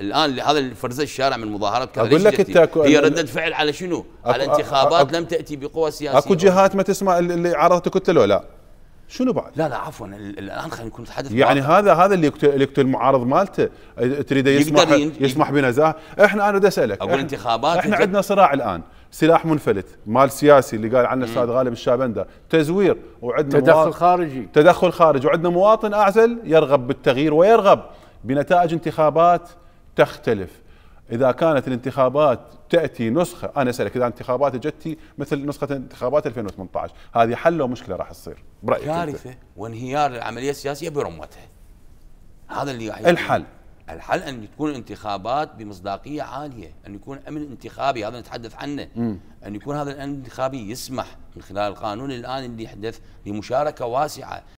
الآن هذا اللي فرز الشارع من مظاهرات كذا ليش لك أكو- هي ردة فعل على شنو؟ على انتخابات أكو- لم تأتي بقوة سياسية. أكو جهات ما تسمع اللي عرضت كتله لا. شنو بعد؟ لا لا عفوا ال- الآن خلينا نكون نتحدث يعني واقع. هذا هذا اللي يقتل, المعارض مالته. تريده يسمح يسمح بنزاهة. إحنا أنا بدي أسألك. إحنا- انتخابات إحنا عندنا صراع الآن. سلاح منفلت مال سياسي اللي قال عنه الأستاذ غالب الشابندة. تزوير وعندنا تدخل مواطن- خارجي. تدخل خارج وعندنا مواطن أعزل يرغب بالتغيير ويرغب بنتائج انتخابات تختلف. إذا كانت الانتخابات تأتي نسخة أنا أسألك إذا انتخابات جتي مثل نسخة انتخابات 2018 هذه حل مشكلة راح تصير؟ برأيك؟ كارثة. وانهيار العملية السياسية برمتها هذا اللي راح الحل. الحل أن تكون انتخابات بمصداقية عالية أن يكون أمن انتخابي هذا نتحدث عنه. أن يكون هذا الأمن الانتخابي يسمح من خلال القانون الآن اللي يحدث لمشاركه واسعة.